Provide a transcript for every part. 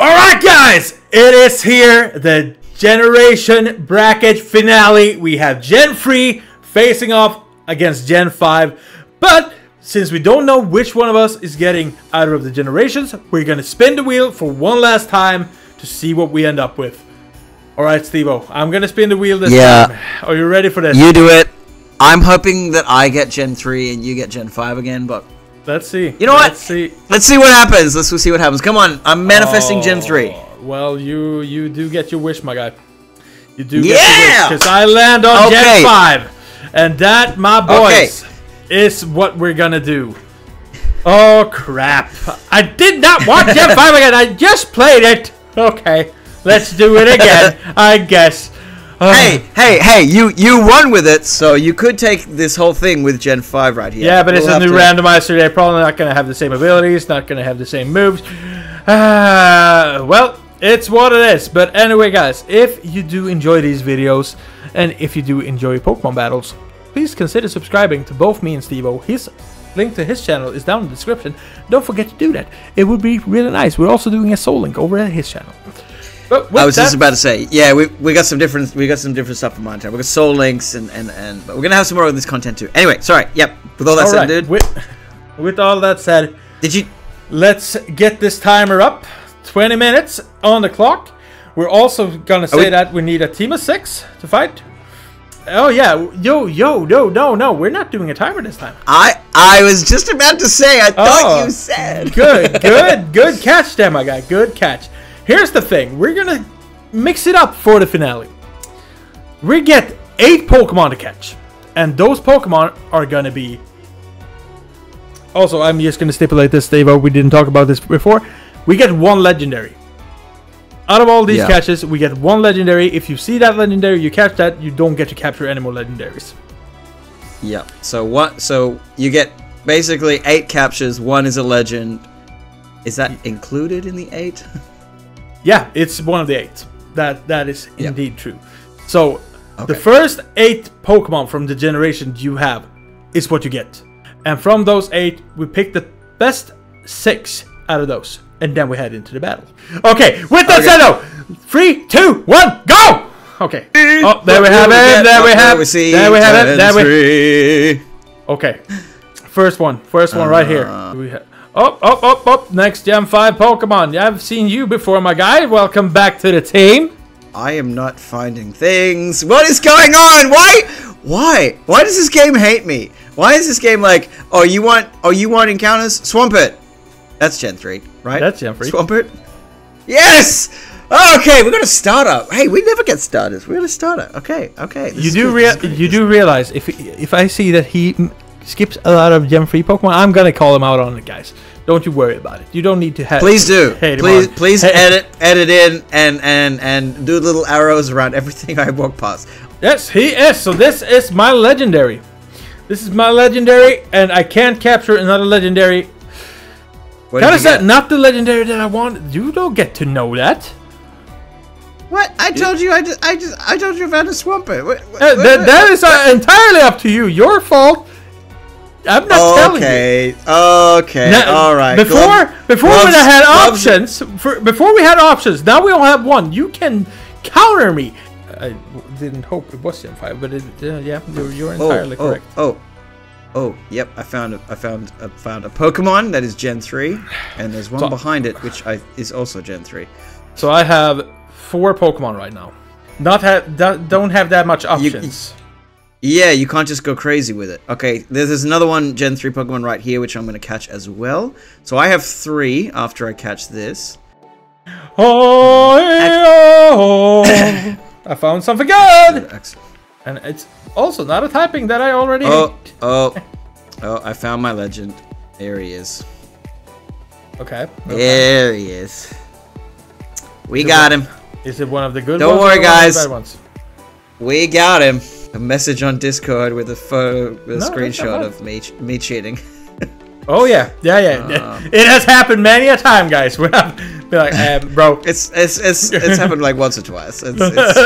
Alright guys, it is here, the generation bracket finale. We have Gen 3 facing off against Gen 5. But since we don't know which one of us is getting either of the generations, we're gonna spin the wheel for one last time to see what we end up with. Alright, Stevo, I'm gonna spin the wheel this Yeah. time. Are you ready for this? You do it. I'm hoping that I get Gen 3 and you get Gen 5 again, but Let's see. You know what? Let's see. let's see what happens. Let's see what happens. Come on, I'm manifesting Gen 3. Oh, Well, you you do get your wish, my guy. You do get Yeah! your wish because I land on Okay. Gen Five, and that, my boys, is what we're gonna do. Oh crap! I did not watch Gen Five again. I just played it. Okay, let's do it again. I guess. Uh, Hey, hey, hey, you you won with it, so you could take this whole thing with Gen 5 right here. Yeah, but it's We'll a new to- randomizer. They're probably not going to have the same abilities, not going to have the same moves. Uh, well, it's what it is. But anyway, guys, if you do enjoy these videos, and if you do enjoy Pokemon battles, please consider subscribing to both me and Stevo. His link to his channel is down in the description. Don't forget to do that. It would be really nice. We're also doing a soul link over at his channel. I was just about to say, yeah, we, we got some different we got some different stuff in mind. We got soul links and and and but we're gonna have some more of this content too. Anyway, sorry. Yep. With all that All said, right, dude, With, with all that said, did you? Let's get this timer up. 20 minutes on the clock. We're also gonna say we- that we need a team of six to fight. Oh yeah, yo, yo, no, no, no. We're not doing a timer this time. I I was just about to say. I thought Oh, you said. Good, good, good catch there, my guy. Good catch. Here's the thing. We're gonna mix it up for the finale. We get eight Pokemon to catch, and those Pokemon are gonna be. Also, I'm just gonna stipulate this, Dave. We didn't talk about this before. We get one legendary. Out of all these Yeah. catches, we get one legendary. If you see that legendary, you catch that. You don't get to capture any more legendaries. Yeah. So what? So you get basically eight captures. One is a legend. Is that included in the eight? Yeah, it's one of the eight. That that is Yeah. indeed true. So the first eight Pokemon from the generation you have is what you get, and from those eight, we pick the best six out of those, and then we head into the battle. Okay, with that Okay. said, though, three, two, one, go! Okay. Oh, there we have it. There we have. See. There we have it. There we. Okay. First one. First one right here. Uh. We ha- oh, oh, oh, oh. Next Gen 5 Pokemon. I've seen you before, my guy. Welcome back to the team. I am not finding things. What is going on? Why? Why? Why does this game hate me? Why is this game like, oh, you want, oh, you want encounters? Swampert. That's Gen 3, right? That's Gen 3. Swampert. Yes! Okay, we're gonna start up. Hey, we never get starters. We're gonna start up. Okay, okay. You do rea- this is good, you do realize if if I see that he skips a lot of Gen 3 Pokemon, I'm gonna call him out on it, guys. Don't you worry about it. You don't need to have. Please do. Please, please Hey- edit, edit in, and and and do little arrows around everything I walk past. Yes, he is. So this is my legendary. This is my legendary, and I can't capture another legendary. What How did that not the legendary that I want? You don't get to know that. What? I told you. I just. I just. I told you about a Swampert. What, what, Uh, that, what- that is uh, entirely up to you. Your fault. I'm not telling you. Okay. Okay. Now, all right. Before, Gloves- before when I had gloves- options, for, before we had options, now we only have one. You can counter me. I didn't hope it was Gen Five, but it, uh, yeah, you're, you're entirely oh, correct. Oh, oh, oh. Yep. I found. A, I found. I found a Pokemon that is Gen three, and there's one So- behind it which I is also Gen three. So I have four Pokemon right now. Not have don't have that much options. Yeah, you can't just go crazy with it. Okay, there's, another one Gen three Pokemon right here which I'm gonna catch as well. So I have three after I catch this. Oh, oh. I found something good, Excellent. and it's also not a typing that I already. Oh, hate. oh, oh! I found my legend. There he is. Okay. There he is. We got him. Is it one of the good ones? Don't worry, or one of the guys. We got him. A message on Discord with a photo, with a No, screenshot of me, me cheating. Oh yeah, yeah, yeah. Uh. it has happened many a time, guys. We're not Be like, um, bro. It's it's it's it's happened like once or twice. It's, it's,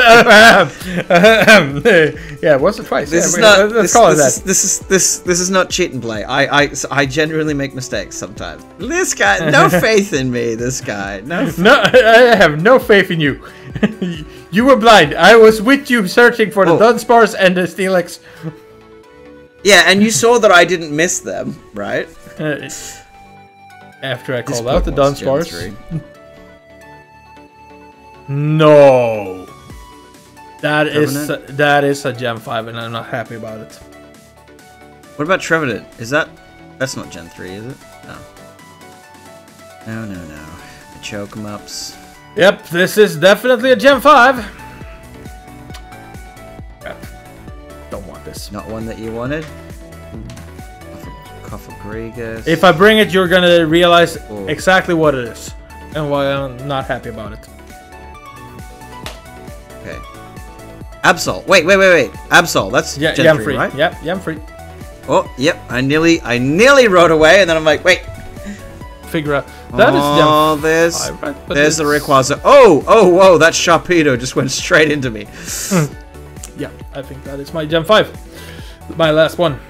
yeah, once or twice. this yeah, is not let's this, call it this, that. is, this is this this is not cheat and play. I I I genuinely make mistakes sometimes. This guy, no faith in me. This guy, no. f- No, I have no faith in you. you were blind. I was with you searching for the Oh. Dunsparce and the Steelix. Yeah, and you saw that I didn't miss them, right? Uh, after I This called out the Dunsparce. No. That is Trevenant? that is a Gen 5 and I'm not happy about it. What about Trevenant? Is that that's not Gen three, is it? No. No, no, no. The choke 'em ups. Yep, this is definitely a Gen 5. Yep. Don't want this. Not one that you wanted. Cofagrigus. If I bring it, you're gonna realize Oh. exactly what it is and why I'm not happy about it. okay. Absol. Wait, wait, wait, wait. Absol. That's Yeah, Gen Gem 3, free. right? Yep, Gem free. Oh, yep. I nearly, I nearly wrote away, and then I'm like, wait. Figure out that is oh, there's, five, right? But there's the Rayquaza. Oh, oh, whoa! That Sharpedo just went straight into me. Yeah, I think that is my Gen 5. My last one.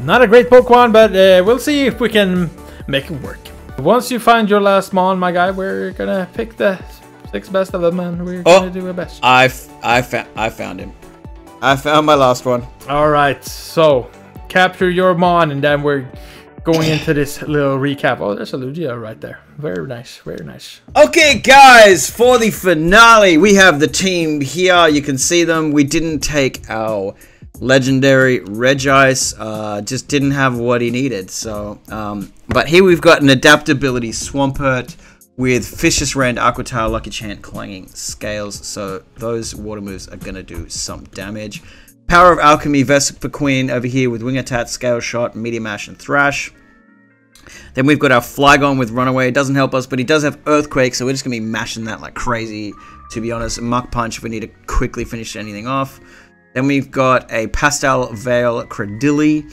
Not a great Pokemon, but uh, we'll see if we can make it work. Once you find your last Mon, my guy, we're gonna pick the six best of them and we're Oh. gonna do our best. I, I found, I found him. I found my last one. Alright, so capture your Mon and then we're going into this little recap. Oh, there's a Lugia right there. Very nice, very nice. Okay, guys, for the finale, we have the team here. You can see them. We didn't take our legendary Regice, uh, just didn't have what he needed. So, um, but here we've got an adaptability Swampert with Vicious Rend, Aqua Tail, Lucky Chant, Clanging Scales. So those water moves are gonna do some damage. Power of Alchemy, Vespiquen over here with Wing Attack, Scale Shot, Meteor Mash, and Thrash. Then we've got our Flygon with Runaway. It doesn't help us, but he does have Earthquake, so we're just going to be mashing that like crazy, to be honest. Mach Punch if we need to quickly finish anything off. Then we've got a Pastel Veil Cradily,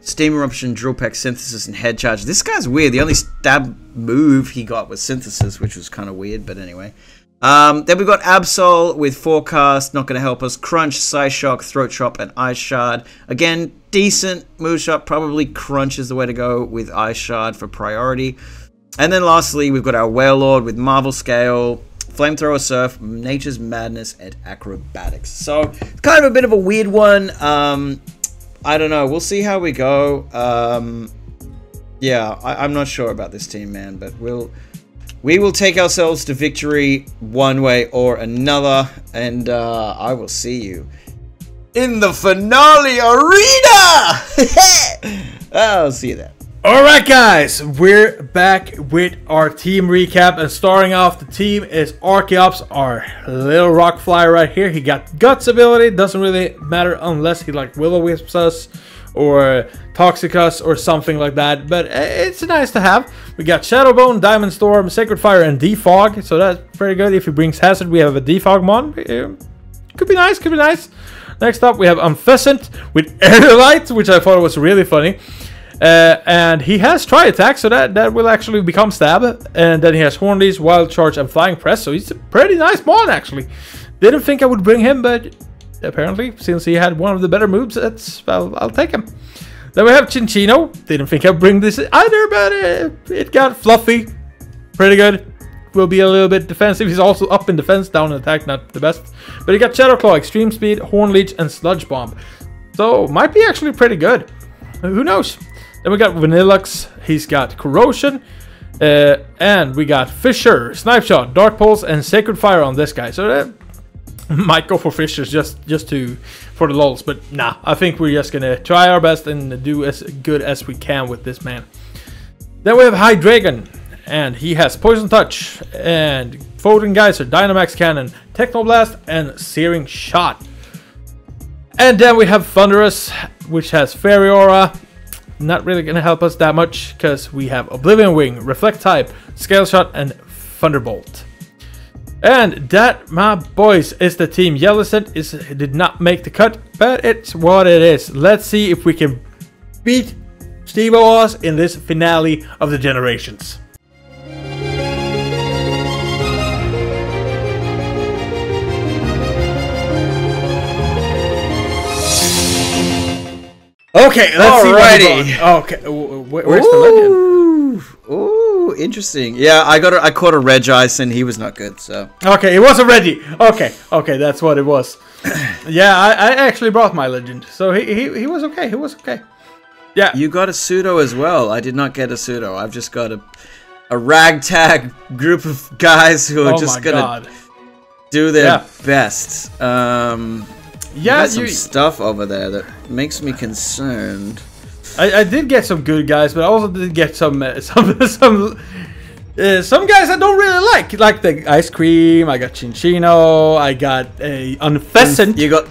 Steam Eruption, Drill Peck, Synthesis, and Head Charge. This guy's weird. The only stab move he got was Synthesis, which was kind of weird, but anyway. Um, then we've got Absol with Forecast, not going to help us. Crunch, Psyshock, Throat Chop, and Ice Shard. Again, decent move shot. Probably Crunch is the way to go with Ice Shard for priority. And then lastly, we've got our Wailord with Marvel Scale, Flamethrower Surf, Nature's Madness, and Acrobatics. So, kind of a bit of a weird one. Um, I don't know. We'll see how we go. Um, yeah, I, I'm not sure about this team, man, but we'll we will take ourselves to victory one way or another, and uh, I will see you in the finale arena. I'll see you there. Alright guys, we're back with our team recap and starting off the team is Archeops, our little rock flyer right here. He got guts ability, doesn't really matter unless he like will wisps us or Toxicus or something like that, but it's nice to have. We got Shadowbone, Diamond Storm, Sacred Fire, and Defog, so that's pretty good. If he brings Hazard, we have a Defog Mon. Could be nice, could be nice. Next up, we have Unfezant with Aerilate, which I thought was really funny. Uh, and he has Tri Attack, so that, that will actually become Stab. And then he has Horn Leech, Wild Charge, and Flying Press, so he's a pretty nice Mon, actually. Didn't think I would bring him, but apparently, since he had one of the better moves, that's, well, I'll take him. Then we have Cinccino. Didn't think I'd bring this either, but uh, it got fluffy. Pretty good. Will be a little bit defensive. He's also up in defense, down in attack, not the best. But he got Shadow Claw, Extreme Speed, Horn Leech, and Sludge Bomb. So might be actually pretty good. Who knows? Then we got Vanilluxe. He's got Corrosion. Uh, and we got Fissure, Snipe Shot, Dark Pulse, and Sacred Fire on this guy. So that might go for Fissures just just to for the lulls. But nah, I think we're just gonna try our best and do as good as we can with this man. Then we have Hydreigon, and he has Poison Touch, and Photon Geyser, Dynamax Cannon, Technoblast, and Searing Shot. And then we have Thundurus, which has Fairy Aura. Not really gonna help us that much, because we have Oblivion Wing, Reflect Type, Scale Shot, and Thunderbolt. And that, my boys, is the team. Yellowstone is did not make the cut, but it's what it is. Let's see if we can beat Steve Oz in this finale of the Generations. Okay, let's Alrighty. see. Alrighty. Okay, where's Ooh. the legend? Ooh ooh, interesting. Yeah, I got a, I caught a Regice and he was not good. So Okay, it wasn't ready. Okay, okay, that's what it was. yeah, I, I actually brought my legend, so he, he he was okay. He was okay. Yeah, you got a pseudo as well. I did not get a pseudo. I've just got a a ragtag group of guys who are oh just gonna god. do their Yeah. best. Um, Yeah, got some you, stuff over there that makes me concerned. I, I did get some good guys, but I also did get some uh, some some uh, some guys I don't really like, like the ice cream. I got Cinccino. I got a Unfezant. You got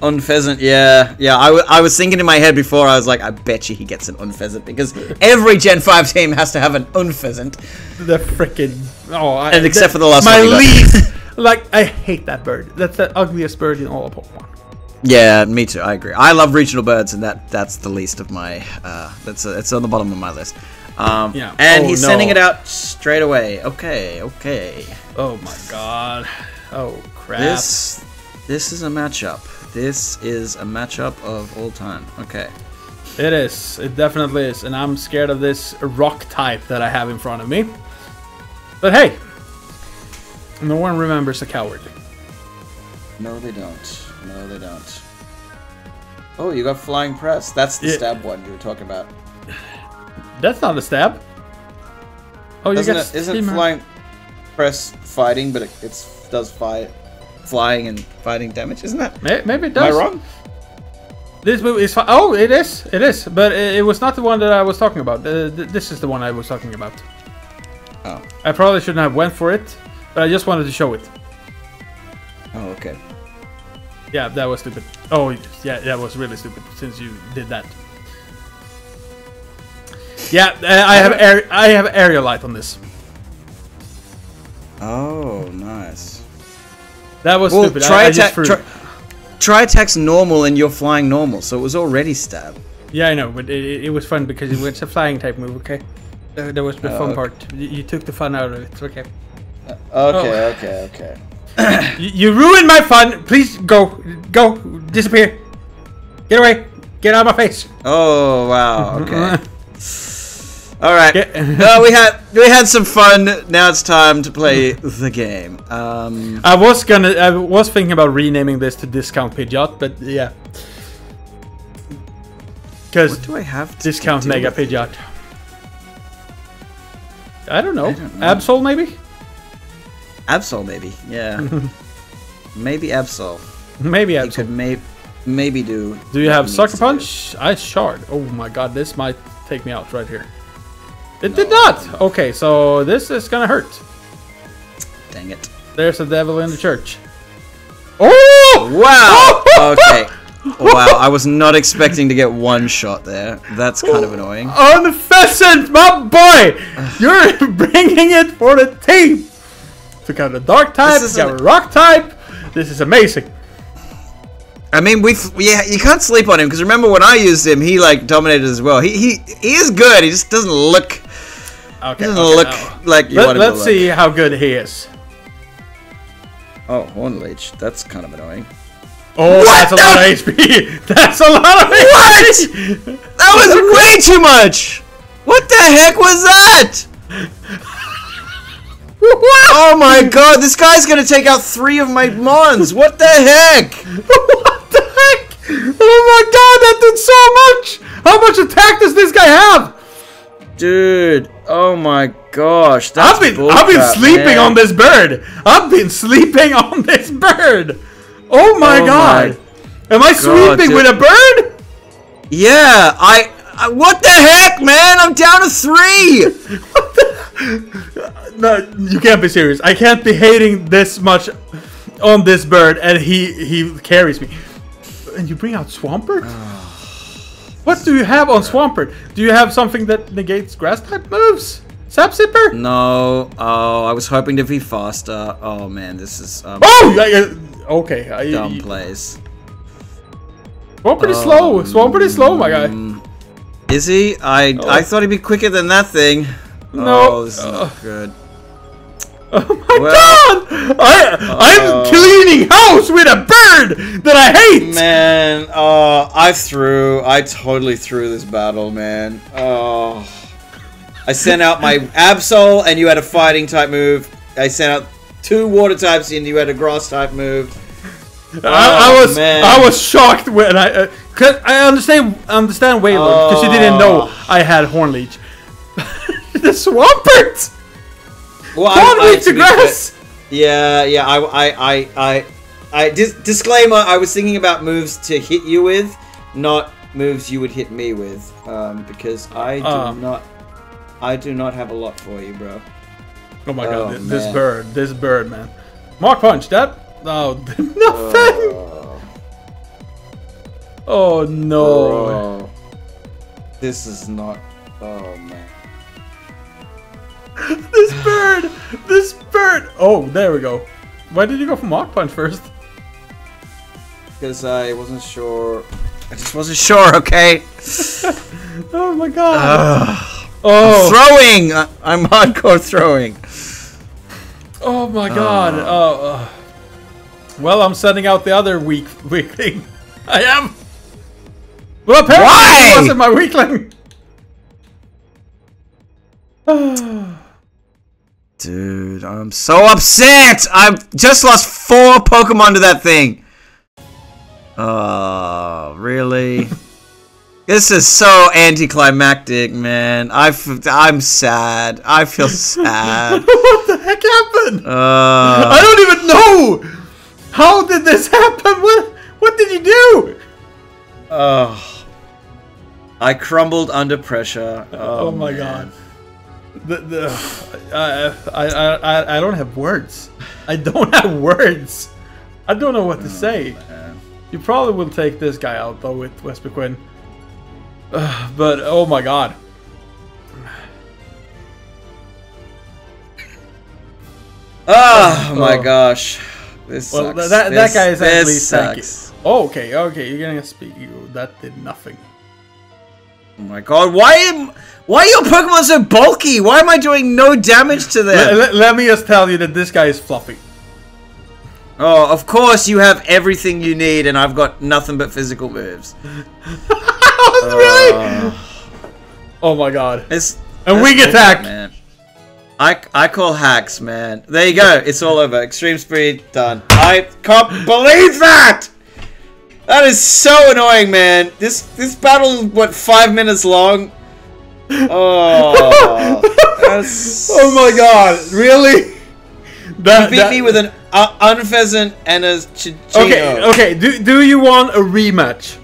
Unfezant, yeah, yeah. I, w- I was thinking in my head before. I was like, I bet you he gets an Unfezant because every Gen Five team has to have an Unfezant. The freaking oh, I, And except that- for the last my one least. like I hate that bird. That's the ugliest bird in all of Pokemon. Yeah, me too. I agree. I love regional birds, and that that's the least of my. Uh, that's uh, it's on the bottom of my list. Um, Yeah. And Oh, he's no. sending it out straight away. Okay, okay. Oh my god. Oh crap. This this is a matchup. This is a matchup of all time. Okay. It is. It definitely is. And I'm scared of this rock type that I have in front of me. But hey, no one remembers a coward. No, they don't. No, they don't. Oh, you got flying press. That's the Yeah. stab one you were talking about. That's not a stab. Oh, you Doesn't get it, isn't flying press fighting, but it it's, does fight flying and fighting damage, isn't that? May- Maybe it does. Am I wrong? This move is Oh, it is. It is. But it, it was not the one that I was talking about. Uh, th- this is the one I was talking about. Oh. I probably shouldn't have went for it, but I just wanted to show it. Oh, okay. Yeah, that was stupid. Oh, yeah, that was really stupid since you did that. Yeah, uh, I have air, I have Aerilate on this. Oh, nice. That was Well, stupid. try I, I just attack. threw- Try, try attacks normal, and you're flying normal, so it was already stab. Yeah, I know, but it, it- was fun because it was a flying type move. Okay, uh, that was the Oh, fun okay. part. You, you took the fun out of it. Okay. Okay, Oh. okay, okay. You, ruined my fun. Please go, go, disappear. Get away. Get out of my face. Oh wow. Okay. All right. Well, we had we had some fun. Now it's time to play the game. Um, I was gonna. I was thinking about renaming this to Discount Pidgeot, but yeah. Because what do I have? To Discount Mega? Pidgeot. I don't know. I don't know. Absol maybe? Absol, maybe. Yeah. maybe Absol. Maybe Absol. could maybe maybe do. Do you have Sucker to do. Punch? Ice Shard. Oh my god, this might take me out right here. It did not! Okay, so this is gonna hurt. Dang it. There's a devil in the church. Oh! Wow. okay. Wow. I was not expecting to get one shot there. That's kind of annoying. Unfezant, my boy! You're bringing it for the team! Took out a dark type, This is got a rock type. This is amazing. I mean, we yeah, you can't sleep on him because remember when I used him, he like dominated as well. He he he is good. He just doesn't look Okay. doesn't okay, look like you Let, want him Let's look. see how good he is. Oh, Horn Leech. That's kind of annoying. Oh, What that's a the- lot of HP. That's a lot of What? HP. That was way too much. What the heck was that? Oh my god, this guy's gonna take out three of my mons. What the heck? what the heck? Oh my god, that did so much! How much attack does this guy have? Dude, oh my gosh. That's I've been I've been sleeping man. on this bird. I've been sleeping on this bird. Oh my Oh god. Am I sleeping dude. with a bird? Yeah, I, I. What the heck, man? I'm down to three. No, you can't be serious. I can't be hating this much on this bird, and he he carries me. And you bring out Swampert? what do you have on Swampert? Do you have something that negates grass type moves? Sap Sipper? No. Oh, I was hoping to be faster. Oh man, this is um, Oh, yeah, yeah, okay. I, dumb you- plays. Swampert is slow. Swampert is slow, my guy. Um, Is he? I I thought he'd be quicker than that thing. No. Oh, this is not good. Oh my Well- god! I I'm Uh. cleaning house with a bird that I hate. Man, uh, I threw, I totally threw this battle, man. Oh, I sent out my Absol, and you had a fighting type move. I sent out two water types, and you had a grass type move. I, I Oh, was man. I was shocked when I uh, cause I understand understand Wailord because you didn't know Oh. I had Horn Leech. the Swampert. Well, Horn I- I- Leech to to be grass. Yeah, yeah. I, I, I, I, I dis- disclaimer. I was thinking about moves to hit you with, not moves you would hit me with, um, because I do Uh. not, I do not have a lot for you, bro. Oh my Oh, god, thi- this man. bird, this bird, man. Mach Punch, that oh nothing. Oh, Oh no. bro. This is not. Oh man. this bird, this bird. Oh, there we go. Why did you go for Mach Punch first? Because I wasn't sure. I just wasn't sure. Okay. Oh my god. Ugh. oh. Throwing. I- I'm hardcore throwing. Oh my god. Oh. uh. Well, I'm sending out the other weak weakling. I am. Well, apparently Why? wasn't my weakling. Dude, I'm so upset! I've just lost four Pokemon to that thing! Oh, really? this is so anticlimactic, man. I f- I'm sad. I feel sad. what the heck happened? Uh, I don't even know. How did this happen? What? What did you do? oh. I crumbled under pressure. Oh, Oh, my man. god. The, the, I, I, I, I, don't have words. I don't have words. I don't know what to oh, say. man. You probably will take this guy out though with Vespiquen. Ugh, but oh my god. Ah, oh my Oh. gosh. This Well, sucks. th- that, that This- guy is at least sucks. Oh, okay, okay, you're getting a speak. You, that did nothing. Oh my god, why am why are your Pokemon so bulky? Why am I doing no damage to them? Let, let- let me just tell you that this guy is fluffy. Oh, of course you have everything you need, and I've got nothing but physical moves. really? Uh, Oh my god. it's And bullshit, attack. man. I, I call hacks, man. There you go. It's all over. Extreme speed done. I can't believe that. That is so annoying, man. This this battle is what five minutes long. Oh, that's, Oh my god, really? That, beat that- me with an uh, Unfezant and a ch- Okay, okay. Do, do you want a rematch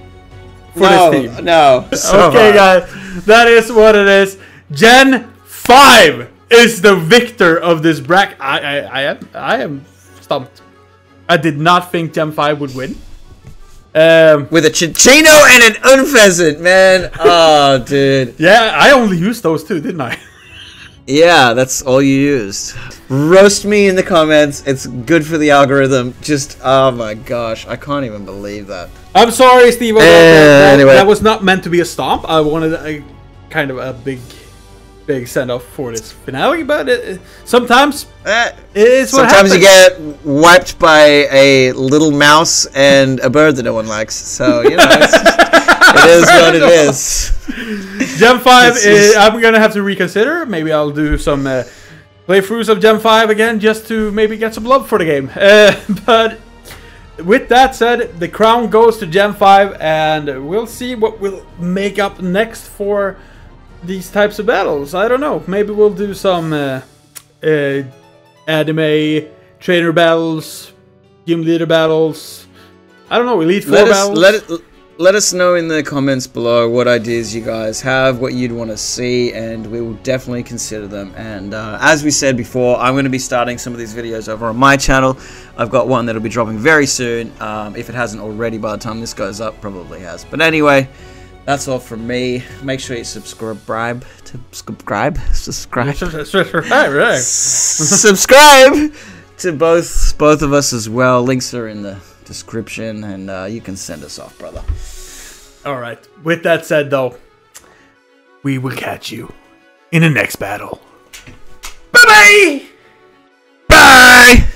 for no, this team? no. So okay, hard. guys, that is what it is. Gen five is the victor of this bracket. I, I, I am, I am stumped. I did not think Gen five would win. Um, With a Cinccino and an Unfezant, man. Oh, dude. yeah, I only used those two, didn't I? Yeah, that's all you used. Roast me in the comments. It's good for the algorithm. Just, oh my gosh. I can't even believe that. I'm sorry, Steve. that, that- Anyway. that was not meant to be a stomp. I wanted a kind of a big, big send off for this finale, but it, sometimes Eh, it is what Sometimes you get wiped by a little mouse and a bird that no one likes. So, you know, it's, it is what it is. Gen 5, This is- uh, I'm gonna have to reconsider. Maybe I'll do some uh, playthroughs of Gen 5 again just to maybe get some love for the game. Uh, but with that said, the crown goes to Gen 5, and we'll see what we'll make up next for these types of battles. I don't know. Maybe we'll do some uh, uh, anime trainer battles, gym leader battles. I don't know, Elite Four Let us, battles. let, it, let us know in the comments below what ideas you guys have, what you'd want to see, and we will definitely consider them. And uh, as we said before, I'm going to be starting some of these videos over on my channel. I've got one that'll be dropping very soon. Um, if it hasn't already by the time this goes up, probably has. But anyway, that's all from me. Make sure you subscribe to subscribe, subscribe, right, right. subscribe to both both of us as well. Links are in the description, and uh, you can send us off, brother. All right. With that said, though, we will catch you in the next battle. Bye bye bye.